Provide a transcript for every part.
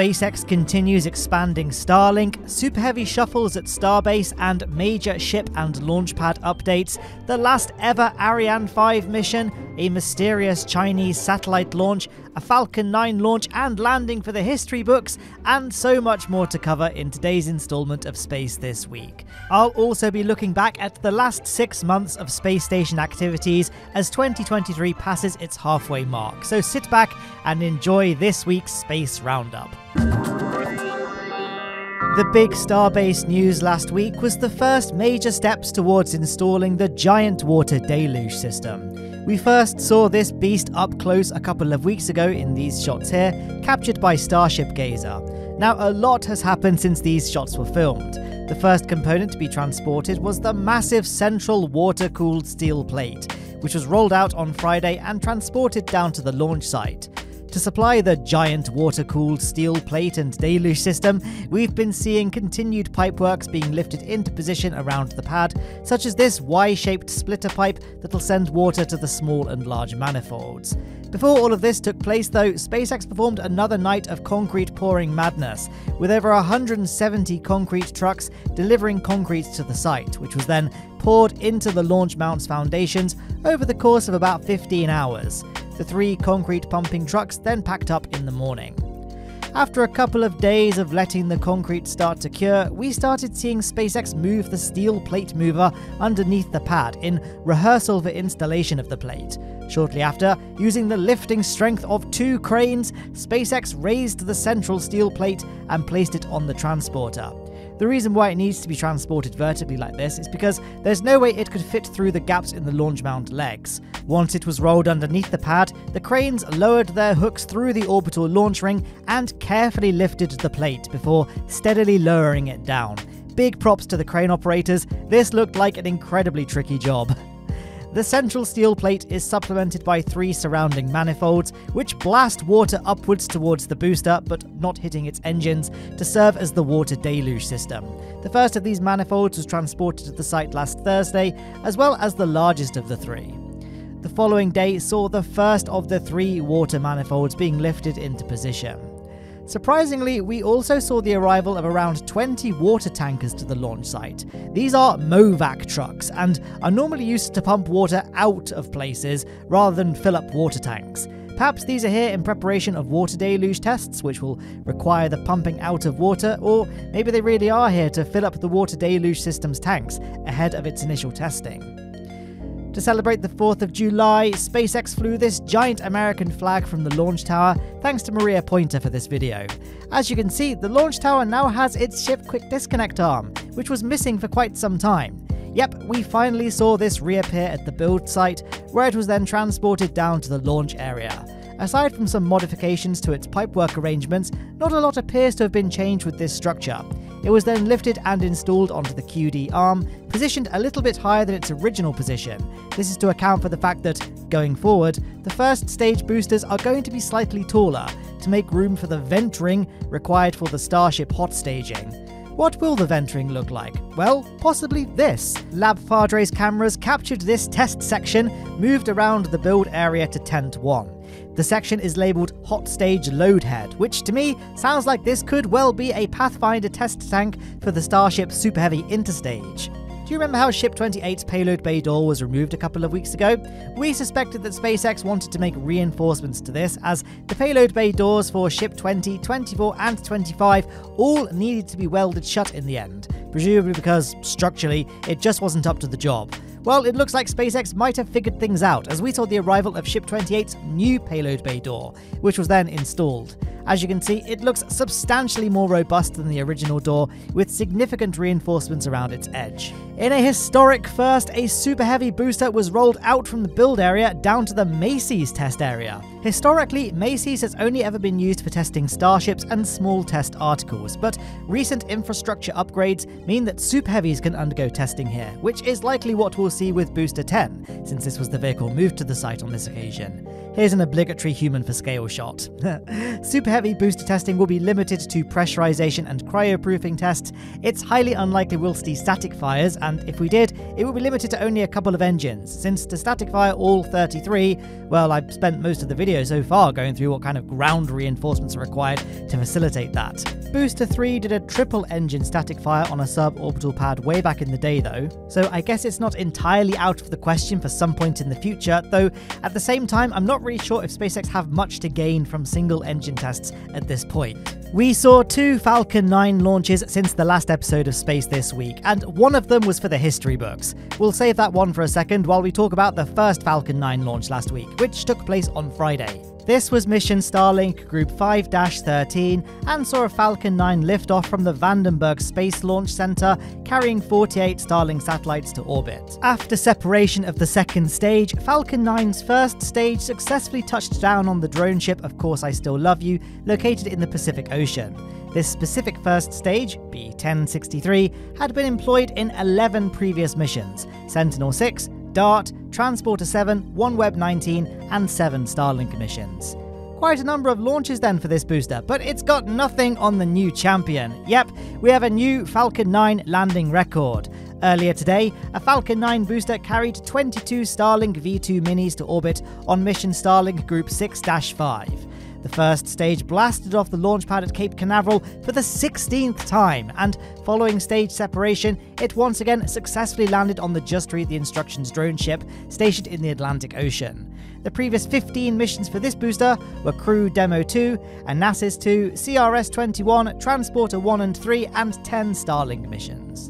SpaceX continues expanding Starlink, Super Heavy shuffles at Starbase, and major ship and launchpad updates, the last ever Ariane 5 mission, a mysterious Chinese satellite launch, a Falcon 9 launch and landing for the history books, and so much more to cover in today's installment of Space This Week. I'll also be looking back at the last six months of space station activities as 2023 passes its halfway mark, so sit back and enjoy this week's Space Roundup. The big Starbase news last week was the first major steps towards installing the giant water deluge system. We first saw this beast up close a couple of weeks ago in these shots here, captured by Starship Gazer. Now, a lot has happened since these shots were filmed. The first component to be transported was the massive central water cooled steel plate, which was rolled out on Friday and transported down to the launch site. To supply the giant water cooled steel plate and deluge system, we've been seeing continued pipeworks being lifted into position around the pad, such as this Y shaped splitter pipe that'll send water to the small and large manifolds. Before all of this took place, though, SpaceX performed another night of concrete pouring madness, with over 170 concrete trucks delivering concrete to the site, which was then poured into the launch mount's foundations over the course of about 15 hours. The three concrete pumping trucks then packed up in the morning. After a couple of days of letting the concrete start to cure, we started seeing SpaceX move the steel plate mover underneath the pad in rehearsal for installation of the plate. Shortly after, using the lifting strength of two cranes, SpaceX raised the central steel plate and placed it on the transporter. The reason why it needs to be transported vertically like this is because there's no way it could fit through the gaps in the launch mount legs. Once it was rolled underneath the pad, the cranes lowered their hooks through the orbital launch ring and carefully lifted the plate before steadily lowering it down. Big props to the crane operators, this looked like an incredibly tricky job. The central steel plate is supplemented by three surrounding manifolds, which blast water upwards towards the booster but not hitting its engines to serve as the water deluge system. The first of these manifolds was transported to the site last Thursday, as well as the largest of the three. The following day saw the first of the three water manifolds being lifted into position. Surprisingly, we also saw the arrival of around 20 water tankers to the launch site. These are MOVAC trucks and are normally used to pump water out of places rather than fill up water tanks. Perhaps these are here in preparation of water deluge tests, which will require the pumping out of water, or maybe they really are here to fill up the water deluge system's tanks ahead of its initial testing. To celebrate the 4th of July, SpaceX flew this giant American flag from the launch tower, thanks to Maria Pointer for this video. As you can see, the launch tower now has its ship quick disconnect arm, which was missing for quite some time. Yep, we finally saw this reappear at the build site, where it was then transported down to the launch area. Aside from some modifications to its pipework arrangements, not a lot appears to have been changed with this structure. It was then lifted and installed onto the QD arm, positioned a little bit higher than its original position. This is to account for the fact that, going forward, the first stage boosters are going to be slightly taller to make room for the vent ring required for the Starship hot staging. What will the vent ring look like? Well, possibly this. LabPadre's cameras captured this test section, moved around the build area to Tent 1. The section is labelled Hot Stage Loadhead, which to me sounds like this could well be a Pathfinder test tank for the Starship Super Heavy Interstage. Do you remember how Ship 28's payload bay door was removed a couple of weeks ago? We suspected that SpaceX wanted to make reinforcements to this, as the payload bay doors for Ship 20, 24, and 25 all needed to be welded shut in the end, presumably because, structurally, it just wasn't up to the job. Well, it looks like SpaceX might have figured things out as we saw the arrival of Ship 28's new payload bay door, which was then installed. As you can see, it looks substantially more robust than the original door, with significant reinforcements around its edge. In a historic first, a super heavy booster was rolled out from the build area down to the Massey's test area. Historically, Massey's has only ever been used for testing starships and small test articles, but recent infrastructure upgrades mean that super heavies can undergo testing here, which is likely what we'll see with Booster 10, since this was the vehicle moved to the site on this occasion. Here's an obligatory human for scale shot. Super Heavy booster testing will be limited to pressurization and cryoproofing tests. It's highly unlikely we'll see static fires, and if we did, it will be limited to only a couple of engines. Since to static fire all 33, well, I've spent most of the video video so far going through what kind of ground reinforcements are required to facilitate that. Booster 3 did a triple engine static fire on a suborbital pad way back in the day though, so I guess it's not entirely out of the question for some point in the future, though at the same time I'm not really sure if SpaceX have much to gain from single engine tests at this point. We saw two Falcon 9 launches since the last episode of Space this week, and one of them was for the history books. We'll save that one for a second while we talk about the first Falcon 9 launch last week, which took place on Friday. This was mission Starlink Group 5 13 and saw a Falcon 9 liftoff from the Vandenberg Space Launch Center, carrying 48 Starlink satellites to orbit. After separation of the second stage, Falcon 9's first stage successfully touched down on the drone ship Of Course I Still Love You, located in the Pacific Ocean. This specific first stage, B 1063, had been employed in 11 previous missions Sentinel 6, DART, Transporter 7, OneWeb 19, and 7 Starlink missions. Quite a number of launches then for this booster, but it's got nothing on the new champion. Yep, we have a new Falcon 9 landing record. Earlier today, a Falcon 9 booster carried 22 Starlink V2 minis to orbit on mission Starlink Group 6 5. The first stage blasted off the launch pad at Cape Canaveral for the 16th time, and following stage separation, it once again successfully landed on the Just Read the Instructions drone ship stationed in the Atlantic Ocean. The previous 15 missions for this booster were Crew Demo 2, Anasis 2, CRS 21, Transporter 1 and 3, and 10 Starlink missions.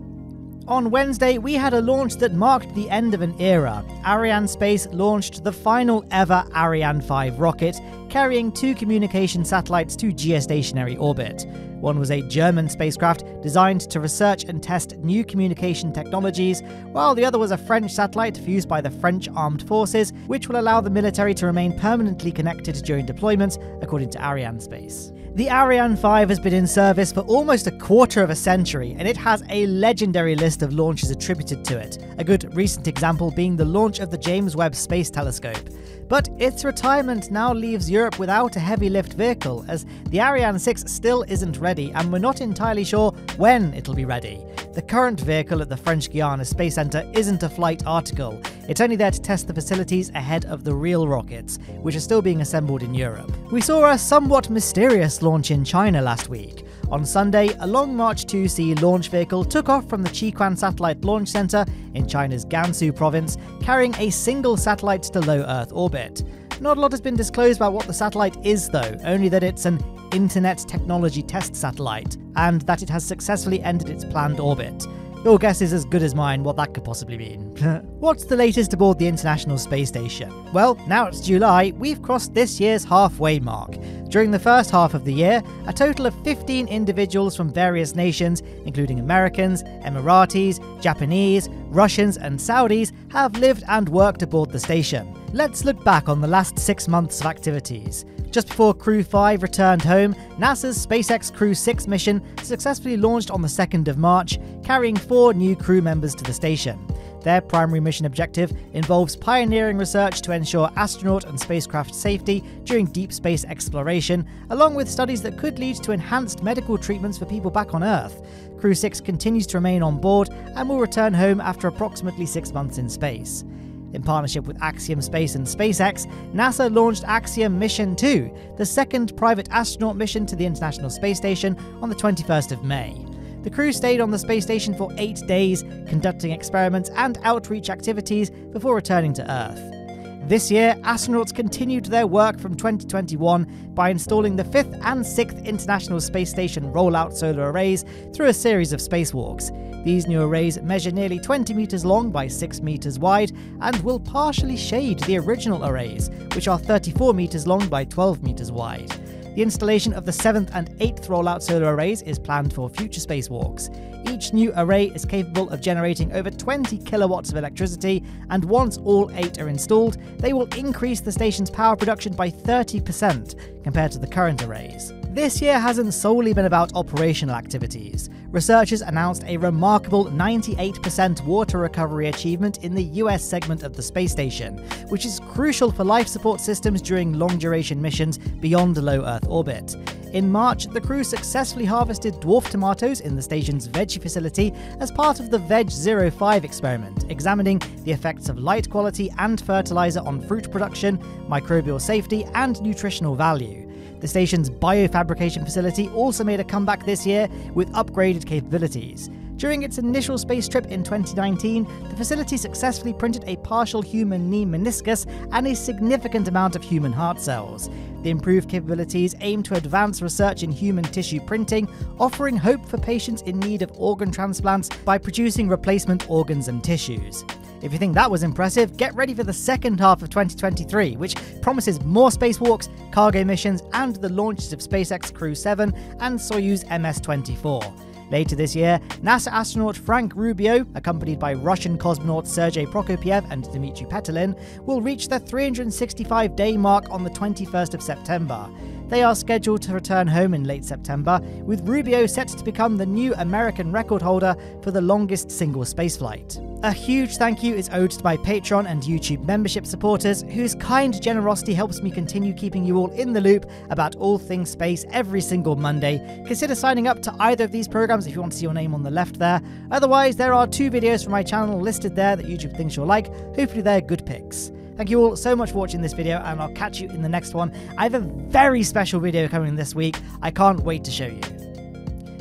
On Wednesday, we had a launch that marked the end of an era. Arianespace launched the final ever Ariane 5 rocket, carrying two communication satellites to geostationary orbit. One was a German spacecraft designed to research and test new communication technologies, while the other was a French satellite fused by the French Armed Forces, which will allow the military to remain permanently connected during deployments, according to Arianespace. The Ariane 5 has been in service for almost a quarter of a century, and it has a legendary list of launches attributed to it, a good recent example being the launch of the James Webb Space Telescope. But its retirement now leaves Europe without a heavy lift vehicle, as the Ariane 6 still isn't ready, and we're not entirely sure when it'll be ready. The current vehicle at the French Guiana Space Centre isn't a flight article, it's only there to test the facilities ahead of the real rockets, which are still being assembled in Europe. We saw a somewhat mysterious launch in China last week. On Sunday, a Long March 2C launch vehicle took off from the Jiuquan Satellite Launch Center in China's Gansu province, carrying a single satellite to low Earth orbit. Not a lot has been disclosed about what the satellite is, though, only that it's an Internet Technology Test Satellite, and that it has successfully entered its planned orbit. Your guess is as good as mine what that could possibly mean. What's the latest aboard the International Space Station? Well, now it's July, we've crossed this year's halfway mark. During the first half of the year, a total of 15 individuals from various nations, including Americans, Emiratis, Japanese, Russians, and Saudis, have lived and worked aboard the station. Let's look back on the last six months of activities. Just before Crew 5 returned home, NASA's SpaceX Crew 6 mission successfully launched on the 2nd of March, carrying four new crew members to the station. Their primary mission objective involves pioneering research to ensure astronaut and spacecraft safety during deep space exploration, along with studies that could lead to enhanced medical treatments for people back on Earth. Crew 6 continues to remain on board and will return home after approximately six months in space. In partnership with Axiom Space and SpaceX, NASA launched Axiom Mission 2, the second private astronaut mission to the International Space Station, on the 21st of May. The crew stayed on the space station for eight days, conducting experiments and outreach activities before returning to Earth. This year, astronauts continued their work from 2021 by installing the fifth and sixth International Space Station rollout solar arrays through a series of spacewalks. These new arrays measure nearly 20 metres long by 6 metres wide and will partially shade the original arrays, which are 34 metres long by 12 metres wide. The installation of the 7th and 8th rollout solar arrays is planned for future spacewalks. Each new array is capable of generating over 20 kilowatts of electricity, and once all eight are installed, they will increase the station's power production by 30% compared to the current arrays. This year hasn't solely been about operational activities. Researchers announced a remarkable 98% water recovery achievement in the US segment of the space station, which is crucial for life support systems during long duration missions beyond low Earth orbit. In March, the crew successfully harvested dwarf tomatoes in the station's veg facility as part of the Veg 05 experiment, examining the effects of light quality and fertilizer on fruit production, microbial safety, and nutritional value. The station's biofabrication facility also made a comeback this year with upgraded capabilities. During its initial space trip in 2019, the facility successfully printed a partial human knee meniscus and a significant amount of human heart cells. The improved capabilities aim to advance research in human tissue printing, offering hope for patients in need of organ transplants by producing replacement organs and tissues. If you think that was impressive, get ready for the second half of 2023, which promises more spacewalks, cargo missions, and the launches of SpaceX Crew 7 and Soyuz MS 24. Later this year, NASA astronaut Frank Rubio, accompanied by Russian cosmonauts Sergei Prokopyev and Dmitry Petelin, will reach the 365 day mark on the 21st of September. They are scheduled to return home in late September, with Rubio set to become the new American record holder for the longest single spaceflight. A huge thank you is owed to my Patreon and YouTube membership supporters, whose kind generosity helps me continue keeping you all in the loop about all things space every single Monday. Consider signing up to either of these programs if you want to see your name on the left there. Otherwise, there are two videos from my channel listed there that YouTube thinks you'll like. Hopefully, they're good picks. Thank you all so much for watching this video, and I'll catch you in the next one. I have a very special video coming this week. I can't wait to show you.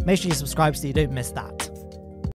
Make sure you subscribe so you don't miss that.